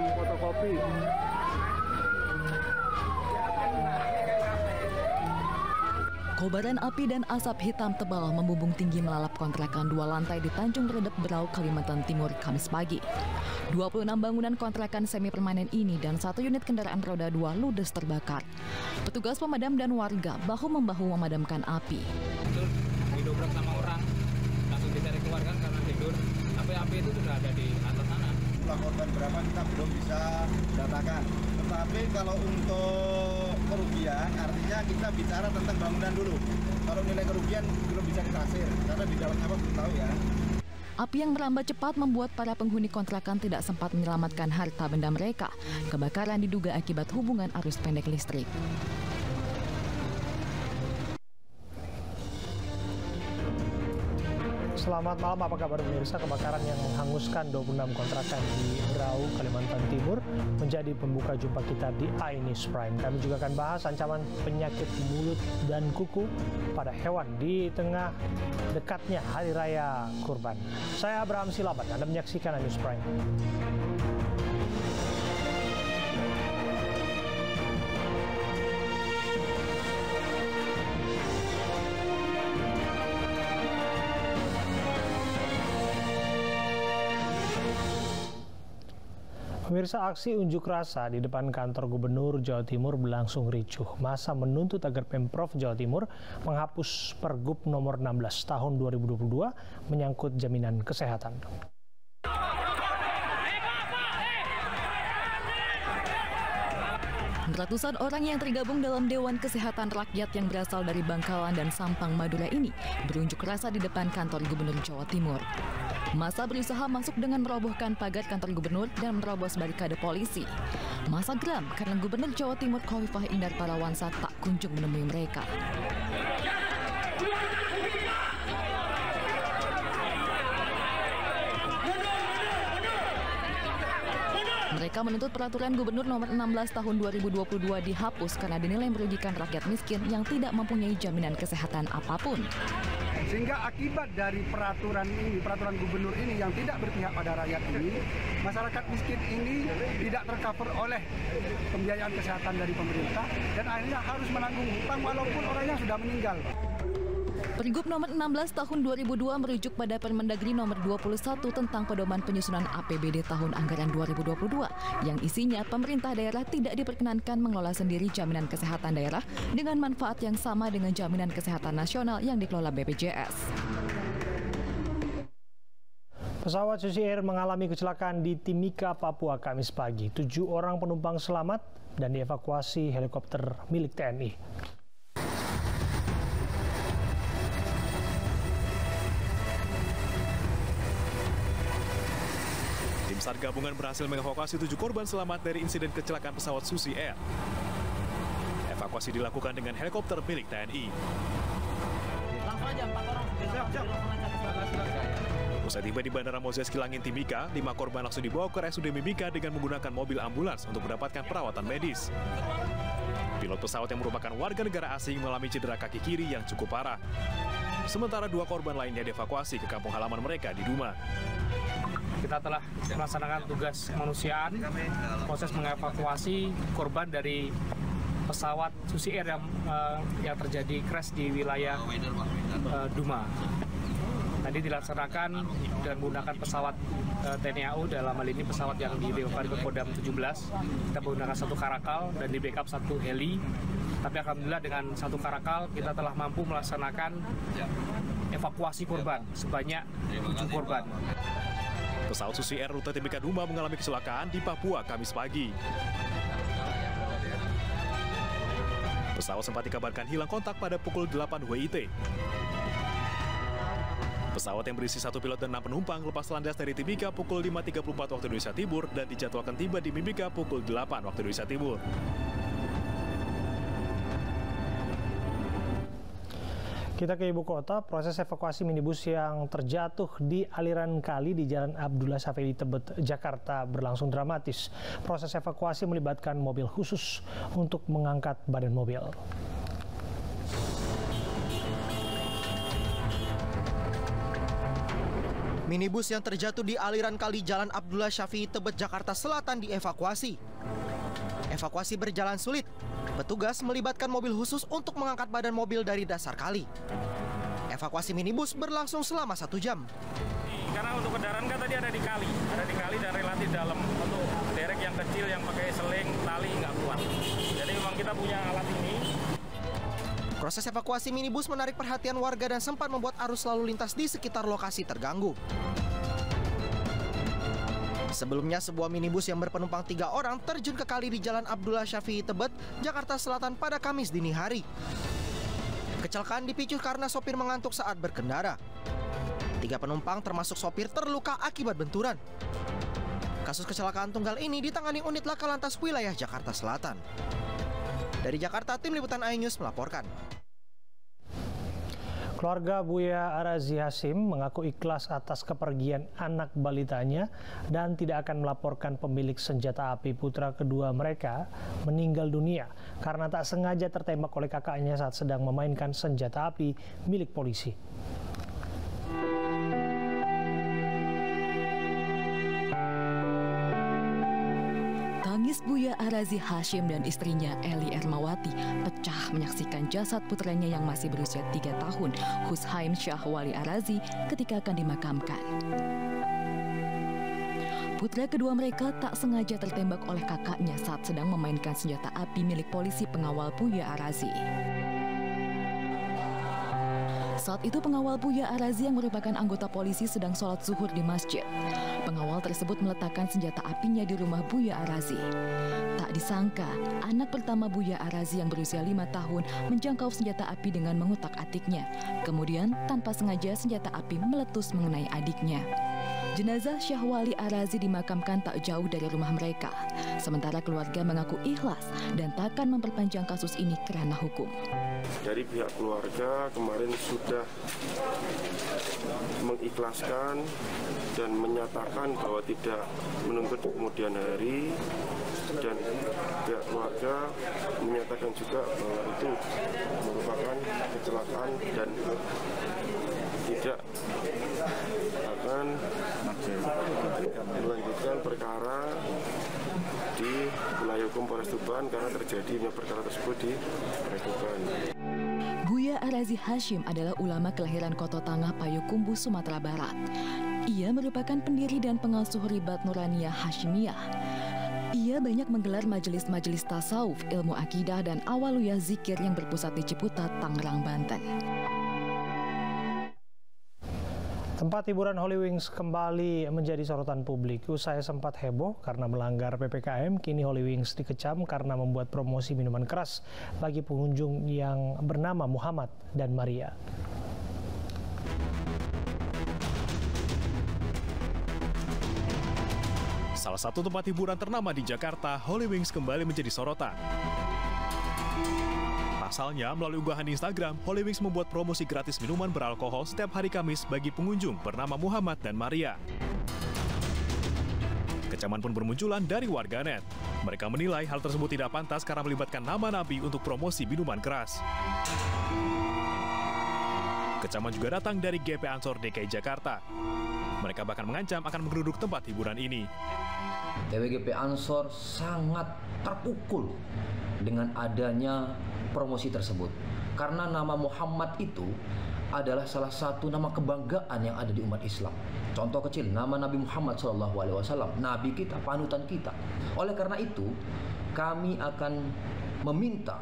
tukang fotokopi. Kobaran api dan asap hitam tebal membumbung tinggi melalap kontrakan dua lantai di Tanjung Redep Berau, Kalimantan Timur, Kamis pagi. 26 bangunan kontrakan semi permanen ini dan satu unit kendaraan roda dua ludes terbakar. Petugas pemadam dan warga bahu-membahu memadamkan api. Itu didobrak sama orang, langsung dicari keluar kan karena tidur. Tapi api itu sudah ada di atas sana. jumlah korban berapa kita belum bisa datakan. Tetapi kalau untuk kerugian, artinya kita bicara tentang bangunan dulu. Kalau nilai kerugian belum bisa ditaksir, karena di dalamnya apa belum tahu ya. Api yang merambat cepat membuat para penghuni kontrakan tidak sempat menyelamatkan harta benda mereka. Kebakaran diduga akibat hubungan arus pendek listrik. Selamat malam, apa kabar pemirsa? Kebakaran yang menghanguskan 26 kontrakan di Berau, Kalimantan Timur menjadi pembuka jumpa kita di iNews Prime. Kami juga akan bahas ancaman penyakit mulut dan kuku pada hewan di tengah dekatnya Hari Raya Kurban. Saya Abraham Silaban, Anda menyaksikan iNews Prime. Pemirsa aksi unjuk rasa di depan kantor Gubernur Jawa Timur berlangsung ricuh. Masa menuntut agar Pemprov Jawa Timur menghapus Pergub nomor 16 tahun 2022 menyangkut jaminan kesehatan. Ratusan orang yang tergabung dalam Dewan Kesehatan Rakyat yang berasal dari Bangkalan dan Sampang, Madura ini berunjuk rasa di depan kantor Gubernur Jawa Timur. Masa berusaha masuk dengan merobohkan pagar kantor gubernur dan menerobos barikade polisi. Masa geram karena Gubernur Jawa Timur Khofifah Indar Parawansa tak kunjung menemui mereka. Mereka menuntut peraturan gubernur nomor 16 tahun 2022 dihapus karena dinilai merugikan rakyat miskin yang tidak mempunyai jaminan kesehatan apa pun. Sehingga akibat dari peraturan ini, peraturan gubernur ini yang tidak berpihak pada rakyat ini, masyarakat miskin ini tidak tercover oleh pembiayaan kesehatan dari pemerintah dan akhirnya harus menanggung hutang walaupun orangnya sudah meninggal. Pergub nomor 16 tahun 2002 merujuk pada Permendagri nomor 21 tentang pedoman penyusunan APBD tahun anggaran 2022 yang isinya pemerintah daerah tidak diperkenankan mengelola sendiri jaminan kesehatan daerah dengan manfaat yang sama dengan jaminan kesehatan nasional yang dikelola BPJS. Pesawat Susi Air mengalami kecelakaan di Timika, Papua, Kamis pagi. Tujuh orang penumpang selamat dan dievakuasi helikopter milik TNI. SAR gabungan berhasil mengevakuasi tujuh korban selamat dari insiden kecelakaan pesawat Susi Air. Evakuasi dilakukan dengan helikopter milik TNI. Usai tiba di Bandara Moses Kilangin Timika, lima korban langsung dibawa ke RSUD Mimika dengan menggunakan mobil ambulans untuk mendapatkan perawatan medis. Pilot pesawat yang merupakan warga negara asing mengalami cedera kaki kiri yang cukup parah. Sementara dua korban lainnya dievakuasi ke kampung halaman mereka di Duma. Kita telah melaksanakan tugas kemanusiaan, proses mengevakuasi korban dari pesawat Susi Air yang, eh, yang terjadi crash di wilayah eh, Duma. Tadi dilaksanakan dengan menggunakan pesawat eh, TNI AU dalam hal ini pesawat yang dideliver ke Kodam 17. Kita menggunakan satu karakal dan di backup satu heli. Tapi alhamdulillah dengan satu karakal kita telah mampu melaksanakan evakuasi korban sebanyak tujuh korban. Pesawat Susi Air rute Timika Duma mengalami kecelakaan di Papua Kamis pagi. Pesawat sempat dikabarkan hilang kontak pada pukul 8 WIT. Pesawat yang berisi satu pilot dan enam penumpang lepas landas dari Timika pukul 5.34 waktu Indonesia Timur dan dijadwalkan tiba di Mimika pukul 8 waktu Indonesia Timur. Kita ke ibu kota, proses evakuasi minibus yang terjatuh di aliran kali di Jalan Abdullah Safei Tebet, Jakarta berlangsung dramatis. Proses evakuasi melibatkan mobil khusus untuk mengangkat badan mobil. Minibus yang terjatuh di aliran kali Jalan Abdullah Syafi'i Tebet, Jakarta Selatan dievakuasi. Evakuasi berjalan sulit. Petugas melibatkan mobil khusus untuk mengangkat badan mobil dari dasar kali. Evakuasi minibus berlangsung selama satu jam. Karena untuk kendaraan kan tadi ada di kali, ada di kali dan relatif dalam. Untuk derek yang kecil yang pakai seling, tali nggak kuat. Jadi memang kita punya alat ini. Proses evakuasi minibus menarik perhatian warga dan sempat membuat arus lalu lintas di sekitar lokasi terganggu. Sebelumnya sebuah minibus yang berpenumpang tiga orang terjun ke kali di Jalan Abdullah Syafi'i Tebet, Jakarta Selatan pada Kamis dini hari. Kecelakaan dipicu karena sopir mengantuk saat berkendara. Tiga penumpang termasuk sopir terluka akibat benturan. Kasus kecelakaan tunggal ini ditangani unit laka lantas wilayah Jakarta Selatan. Dari Jakarta, tim liputan iNews melaporkan. Keluarga Buya Arazi Hasim mengaku ikhlas atas kepergian anak balitanya dan tidak akan melaporkan pemilik senjata api putra kedua mereka meninggal dunia karena tak sengaja tertembak oleh kakaknya saat sedang memainkan senjata api milik polisi. Arazi Hashim dan istrinya Eli Ermawati pecah menyaksikan jasad putranya yang masih berusia tiga tahun, Hushaim Syahwali Arazi, ketika akan dimakamkan. Putra kedua mereka tak sengaja tertembak oleh kakaknya saat sedang memainkan senjata api milik polisi pengawal Buya Arazi. Saat itu pengawal Buya Arazi yang merupakan anggota polisi sedang sholat zuhur di masjid. Pengawal tersebut meletakkan senjata apinya di rumah Buya Arazi. Tak disangka, anak pertama Buya Arazi yang berusia lima tahun menjangkau senjata api dengan mengutak atiknya. Kemudian, tanpa sengaja senjata api meletus mengenai adiknya. Jenazah Syahwali Arazi dimakamkan tak jauh dari rumah mereka. Sementara keluarga mengaku ikhlas dan takkan memperpanjang kasus ini kerana hukum. Dari pihak keluarga kemarin sudah mengikhlaskan dan menyatakan bahwa tidak menuntut di kemudian hari dan pihak keluarga menyatakan juga bahwa itu merupakan kecelakaan dan tidak akan melanjutkan perkara di wilayah hukum Polres Tuban karena terjadinya perkara tersebut di Polres Tuban. Buya Arazi Hashim adalah ulama kelahiran Koto Tangah Payokumbu, Sumatera Barat. Ia merupakan pendiri dan pengasuh Ribat Nuraniyah Hashimiyah. Ia banyak menggelar majelis-majelis tasawuf, ilmu akidah, dan awaluyah zikir yang berpusat di Ciputat, Tangerang, Banten. Tempat hiburan Holy Wings kembali menjadi sorotan publik. Usai sempat heboh karena melanggar PPKM, kini Holy Wings dikecam karena membuat promosi minuman keras bagi pengunjung yang bernama Muhammad dan Maria. Salah satu tempat hiburan ternama di Jakarta, Holy Wings kembali menjadi sorotan. Pasalnya, melalui unggahan di Instagram, Holy Wings membuat promosi gratis minuman beralkohol setiap hari Kamis bagi pengunjung bernama Muhammad dan Maria. Kecaman pun bermunculan dari warganet. Mereka menilai hal tersebut tidak pantas karena melibatkan nama Nabi untuk promosi minuman keras. Kecaman juga datang dari GP Ansor DKI Jakarta. Mereka bahkan mengancam akan menggeruduk tempat hiburan ini. DWGP Ansor sangat terpukul dengan adanya promosi tersebut. Karena nama Muhammad itu adalah salah satu nama kebanggaan yang ada di umat Islam. Contoh kecil, nama Nabi Muhammad SAW, Nabi kita, panutan kita. Oleh karena itu, kami akan meminta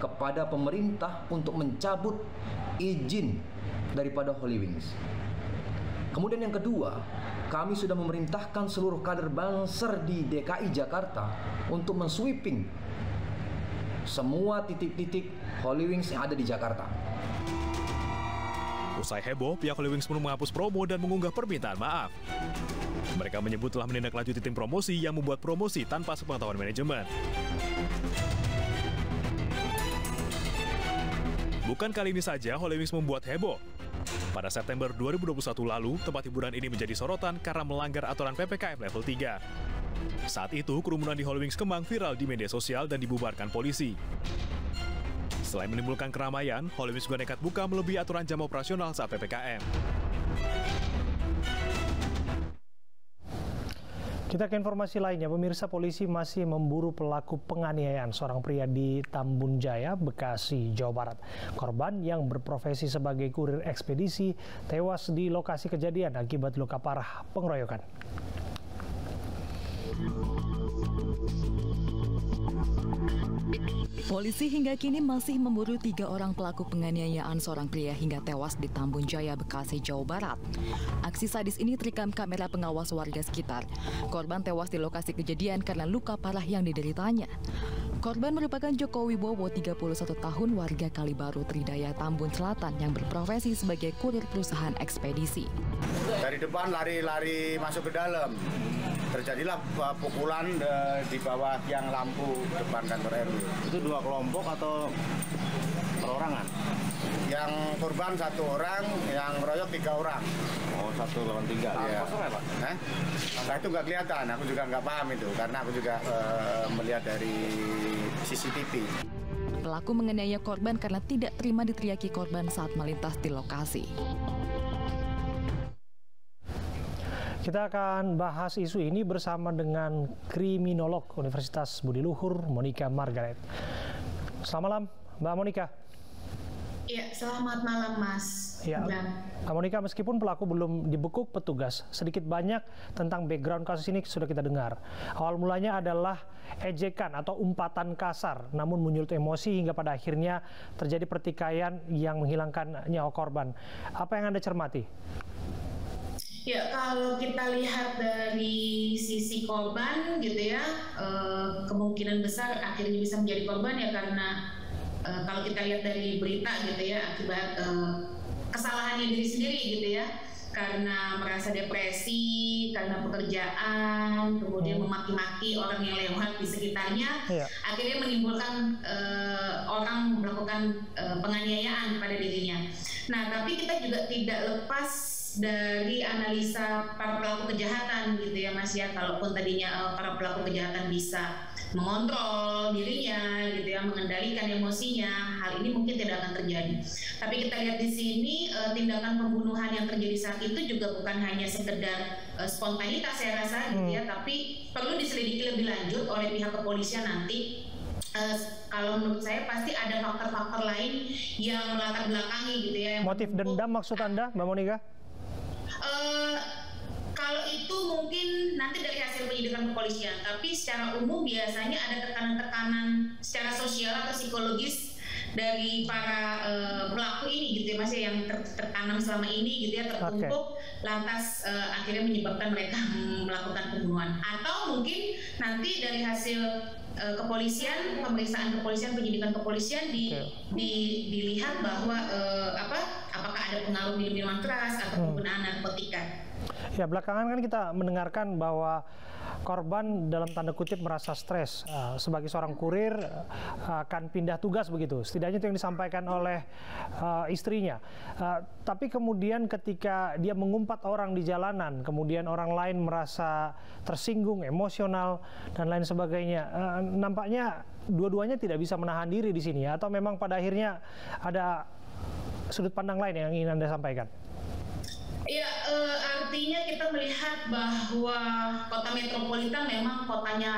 kepada pemerintah untuk mencabut izin daripada Holy Wings. Kemudian yang kedua, kami sudah memerintahkan seluruh kader Banser di DKI Jakarta untuk mensweeping semua titik-titik Holy Wings yang ada di Jakarta. Usai heboh, pihak Holy Wings pun menghapus promo dan mengunggah permintaan maaf. Mereka menyebut telah menindaklanjuti tim promosi yang membuat promosi tanpa sepengetahuan manajemen. Bukan kali ini saja Holy Wings membuat heboh. Pada September 2021 lalu, tempat hiburan ini menjadi sorotan karena melanggar aturan PPKM level 3. Saat itu, kerumunan di Hall Kemang viral di media sosial dan dibubarkan polisi. Selain menimbulkan keramaian, Hall juga nekat buka melebihi aturan jam operasional saat PPKM. Kita ke informasi lainnya, pemirsa polisi masih memburu pelaku penganiayaan seorang pria di Tambun Jaya, Bekasi, Jawa Barat. Korban yang berprofesi sebagai kurir ekspedisi tewas di lokasi kejadian akibat luka parah pengeroyokan. Polisi hingga kini masih memburu tiga orang pelaku penganiayaan seorang pria hingga tewas di Tambun Jaya, Bekasi, Jawa Barat. Aksi sadis ini terekam kamera pengawas warga sekitar. Korban tewas di lokasi kejadian karena luka parah yang dideritanya. Korban merupakan Joko Wibowo, 31 tahun, warga Kalibaru, Tridaya, Tambun Selatan yang berprofesi sebagai kurir perusahaan ekspedisi. Dari depan lari-lari masuk ke dalam terjadilah uh, pukulan uh, di bawah tiang lampu depan kantor RW. Itu dua kelompok atau perorangan? Yang korban satu orang, yang meroyok tiga orang. Oh, satu lawan tiga. Ya. Eh? Nah, itu nggak kelihatan, aku juga nggak paham itu, karena aku juga uh, melihat dari CCTV. Pelaku menganiaya korban karena tidak terima diteriaki korban saat melintas di lokasi. Kita akan bahas isu ini bersama dengan kriminolog Universitas Budi Luhur, Monica Margaret. Selamat malam, Mbak Monica. Iya, selamat malam Mas. Ya, Mbak Monica, meskipun pelaku belum dibekuk petugas, sedikit banyak tentang background kasus ini sudah kita dengar. Awal mulanya adalah ejekan atau umpatan kasar, namun menyulut emosi hingga pada akhirnya terjadi pertikaian yang menghilangkan nyawa korban. Apa yang Anda cermati? Ya kalau kita lihat dari sisi korban gitu ya eh, kemungkinan besar akhirnya bisa menjadi korban ya karena eh, kalau kita lihat dari berita gitu ya akibat eh, kesalahannya diri sendiri gitu ya karena merasa depresi, karena pekerjaan, kemudian memaki-maki orang yang lewat di sekitarnya, ya. akhirnya menimbulkan uh, orang melakukan uh, penganiayaan pada dirinya. Nah, tapi kita juga tidak lepas dari analisa para pelaku kejahatan gitu ya Mas ya kalaupun tadinya uh, para pelaku kejahatan bisa mengontrol dirinya gitu ya mengendalikan emosinya hal ini mungkin tidak akan terjadi tapi kita lihat di sini uh, tindakan pembunuhan yang terjadi saat itu juga bukan hanya sekedar uh, spontanitas saya rasa gitu ya hmm. tapi perlu diselidiki lebih lanjut oleh pihak kepolisian nanti Uh, kalau menurut saya pasti ada faktor-faktor lain yang melatar belakangi gitu ya. Motif dendam maksud Anda, Mbak Monika? Uh, kalau itu mungkin nanti dari hasil penyidikan kepolisian, tapi secara umum biasanya ada tekanan-tekanan secara sosial atau psikologis dari para uh, pelaku ini gitu ya mas ya yang ter tertanam selama ini gitu ya tertumpuk okay. lantas uh, akhirnya menyebabkan mereka melakukan pembunuhan atau mungkin nanti dari hasil uh, kepolisian pemeriksaan kepolisian penyidikan kepolisian di, okay. di dilihat bahwa uh, apa ada pengaruh minuman keras atau hmm. penggunaan narkotika. Ya belakangan kan kita mendengarkan bahwa korban dalam tanda kutip merasa stres uh, sebagai seorang kurir uh, akan pindah tugas begitu setidaknya itu yang disampaikan oleh uh, istrinya uh, tapi kemudian ketika dia mengumpat orang di jalanan kemudian orang lain merasa tersinggung emosional dan lain sebagainya uh, nampaknya dua-duanya tidak bisa menahan diri di sini atau memang pada akhirnya ada sudut pandang lain yang ingin Anda sampaikan? Ya, artinya kita melihat bahwa kota metropolitan memang kotanya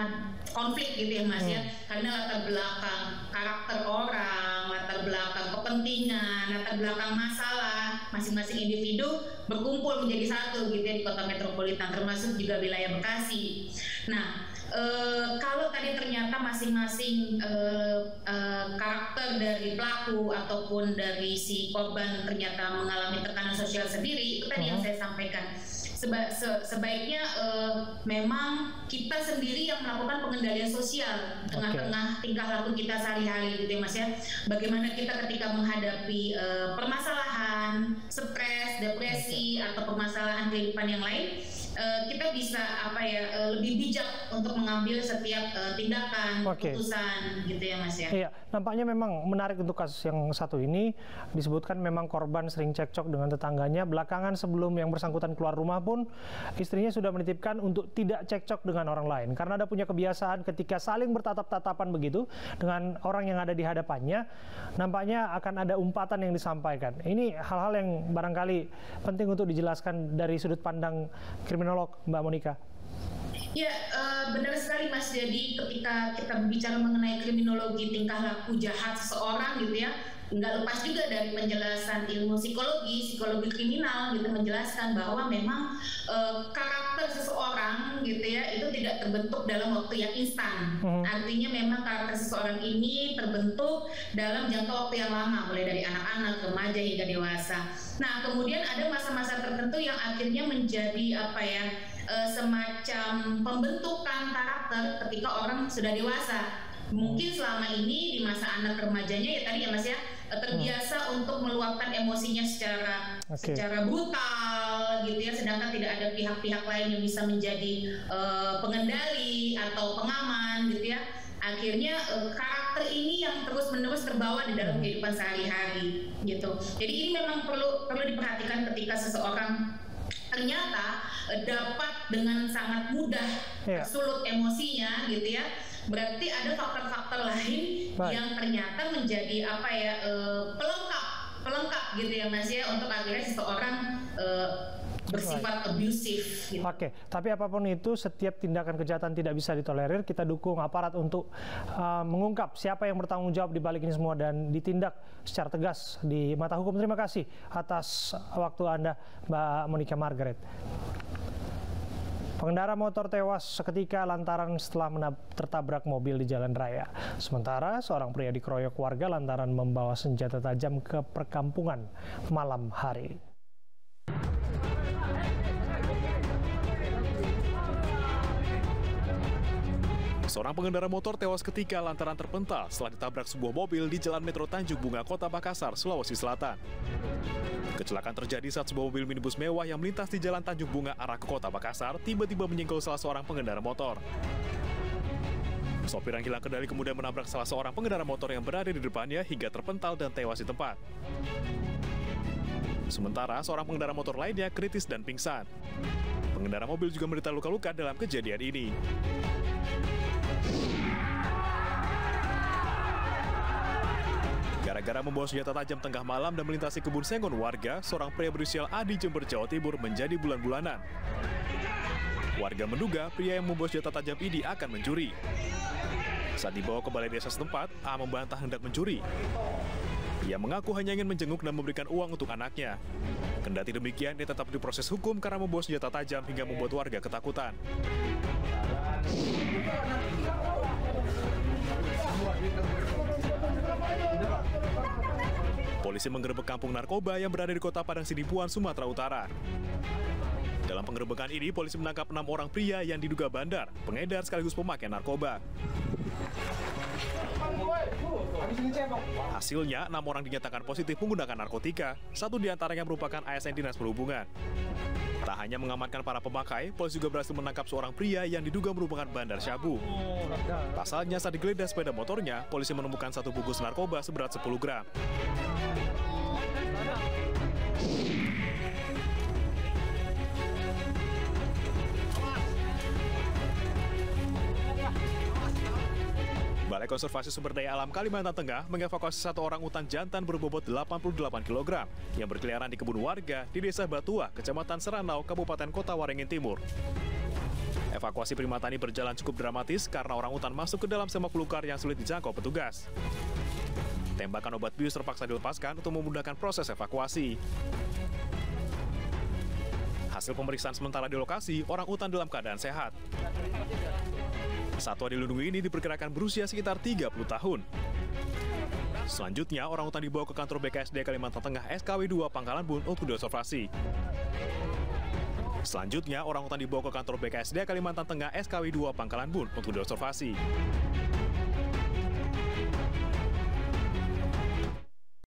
konflik gitu ya Mas ya. hmm. ya. Karena latar belakang karakter orang, latar belakang kepentingan, latar belakang masalah masing-masing individu berkumpul menjadi satu gitu ya di kota metropolitan termasuk juga wilayah Bekasi. Nah, Uh, kalau tadi ternyata masing-masing uh, uh, karakter dari pelaku ataupun dari si korban ternyata mengalami tekanan sosial sendiri itu tadi -huh. yang saya sampaikan Seba se sebaiknya uh, memang kita sendiri yang melakukan pengendalian sosial. Tengah-tengah tingkah laku kita sehari-hari gitu ya mas ya. Bagaimana kita ketika menghadapi uh, permasalahan stres depresi okay. atau permasalahan kehidupan yang lain uh, kita bisa apa ya uh, lebih bijak untuk mengambil setiap uh, tindakan okay. keputusan gitu ya mas ya. Iya, nampaknya memang menarik untuk kasus yang satu ini disebutkan memang korban sering cekcok dengan tetangganya. Belakangan sebelum yang bersangkutan keluar rumah pun istrinya sudah menitipkan untuk tidak cekcok dengan orang lain karena ada punya kebiasaan ketika saling bertatap-tatapan begitu dengan orang yang ada di hadapannya, nampaknya akan ada umpatan yang disampaikan. Ini hal-hal yang barangkali penting untuk dijelaskan dari sudut pandang kriminal kriminolog Mbak Monika? Ya, uh, benar sekali Mas. Jadi ketika kita bicara mengenai kriminologi tingkah laku jahat seseorang gitu ya, nggak lepas juga dari penjelasan ilmu psikologi, psikologi kriminal gitu menjelaskan bahwa memang e, karakter seseorang gitu ya tidak terbentuk dalam waktu yang instan. Hmm. Artinya memang karakter seseorang ini terbentuk dalam jangka waktu yang lama, mulai dari anak-anak, remaja hingga dewasa. Nah, kemudian ada masa-masa tertentu yang akhirnya menjadi apa ya e, semacam pembentukan karakter ketika orang sudah dewasa. Mungkin selama ini di masa anak remajanya ya tadi ya Mas ya Eh, terbiasa hmm. untuk meluapkan emosinya secara okay. secara brutal gitu ya sedangkan tidak ada pihak-pihak lain yang bisa menjadi uh, pengendali atau pengaman gitu ya akhirnya uh, karakter ini yang terus-menerus terbawa di dalam hmm. kehidupan sehari-hari gitu jadi ini memang perlu perlu diperhatikan ketika seseorang ternyata uh, dapat dengan sangat mudah yeah. sulut emosinya gitu ya berarti ada faktor-faktor lain Baik. yang ternyata menjadi apa ya uh, pelengkap pelengkap gitu ya mas ya untuk akhirnya seseorang uh, bersifat abusif. Gitu. Oke, tapi apa pun itu, setiap tindakan kejahatan tidak bisa ditolerir. Kita dukung aparat untuk uh, mengungkap siapa yang bertanggung jawab di balik ini semua dan ditindak secara tegas di mata hukum. Terima kasih atas waktu Anda, Mbak Monica Margaret. Pengendara motor tewas seketika lantaran setelah tertabrak mobil di jalan raya. Sementara seorang pria dikeroyok warga lantaran membawa senjata tajam ke perkampungan malam hari. Seorang pengendara motor tewas ketika lantaran terpental setelah ditabrak sebuah mobil di Jalan Metro Tanjung Bunga, Kota Makassar, Sulawesi Selatan. Kecelakaan terjadi saat sebuah mobil minibus mewah yang melintas di Jalan Tanjung Bunga arah ke kota Makassar tiba-tiba menyenggol salah seorang pengendara motor. Sopir yang hilang kendali kemudian menabrak salah seorang pengendara motor yang berada di depannya hingga terpental dan tewas di tempat. Sementara seorang pengendara motor lainnya kritis dan pingsan. Pengendara mobil juga menderita luka-luka dalam kejadian ini. Gara-gara membawa senjata tajam tengah malam dan melintasi kebun sengon warga, seorang pria berusia A di Jember, Jawa Timur menjadi bulan-bulanan. Warga menduga pria yang membawa senjata tajam ini akan mencuri. Saat dibawa ke balai desa setempat, A membantah hendak mencuri. Ia mengaku hanya ingin menjenguk dan memberikan uang untuk anaknya. Kendati demikian, dia tetap diproses hukum karena membawa senjata tajam hingga membuat warga ketakutan. Polisi menggerebek kampung narkoba yang berada di kota Padang Sidipuan, Sumatera Utara. Dalam penggerebekan ini, polisi menangkap enam orang pria yang diduga bandar, pengedar sekaligus pemakai narkoba. Hasilnya, enam orang dinyatakan positif menggunakan narkotika, satu di antaranya merupakan ASN Dinas Perhubungan. Tak hanya mengamankan para pemakai, polisi juga berhasil menangkap seorang pria yang diduga merupakan bandar syabu. Pasalnya saat digeledah sepeda motornya, polisi menemukan satu bungkus narkoba seberat 10 gram. Balai Konservasi Sumber Daya Alam Kalimantan Tengah mengevakuasi satu orang utan jantan berbobot 88 kg yang berkeliaran di kebun warga di Desa Batua, Kecamatan Seranau, Kabupaten Kota Waringin Timur. Evakuasi primata ini berjalan cukup dramatis karena orang utan masuk ke dalam semak belukar yang sulit dijangkau petugas. Tembakan obat bius terpaksa dilepaskan untuk memudahkan proses evakuasi. Hasil pemeriksaan sementara di lokasi, orang utan dalam keadaan sehat. Satwa dilindungi ini diperkirakan berusia sekitar 30 tahun. Selanjutnya, orang utan dibawa ke kantor BKSD Kalimantan Tengah SKW 2 Pangkalan Bun untuk diobservasi. Selanjutnya, orang utan dibawa ke kantor BKSD Kalimantan Tengah SKW 2 Pangkalan Bun untuk diobservasi.